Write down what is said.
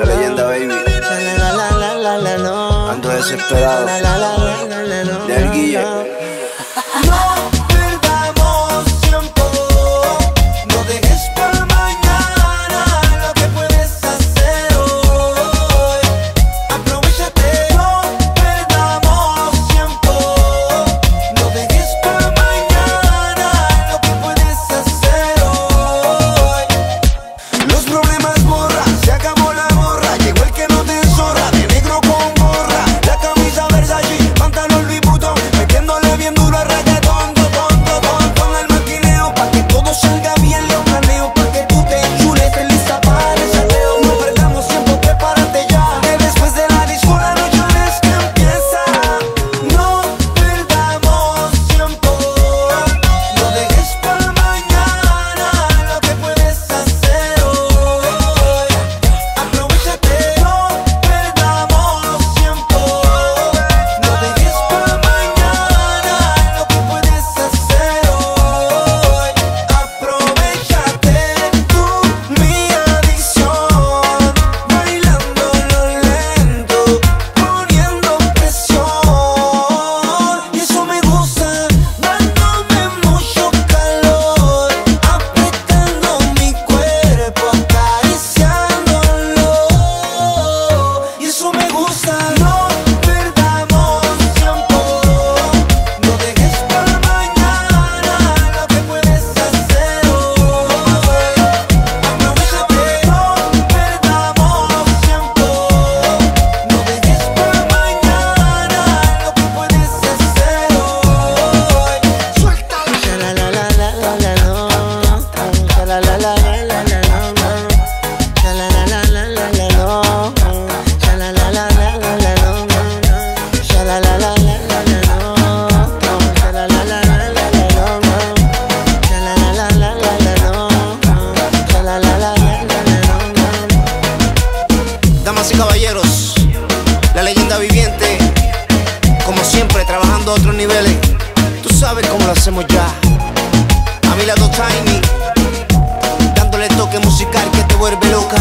La leyenda, baby. Ando desesperado. Del Guille. Y caballeros, la leyenda viviente, como siempre, trabajando a otros niveles. Tú sabes cómo lo hacemos ya. A mi lado Tiny, dándole toque musical que te vuelve loca.